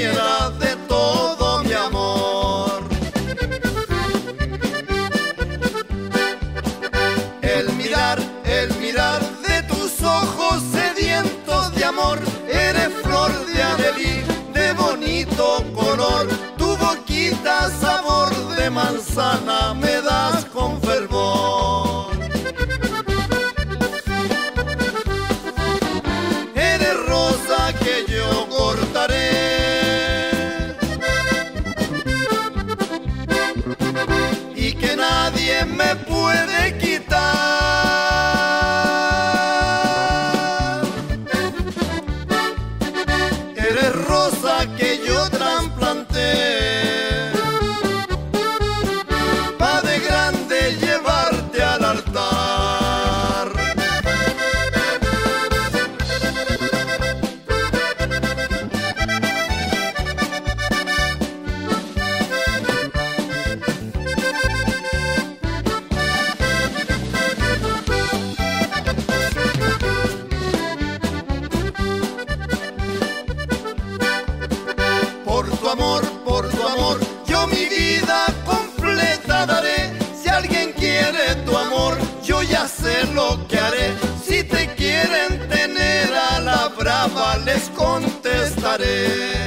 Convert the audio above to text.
compañera de todo mi amor. El mirar, el mirar de tus ojos sedientos de amor, eres flor de adelí, de bonito color, tu boquita sabor de manzana me puede quitar. les contestaré.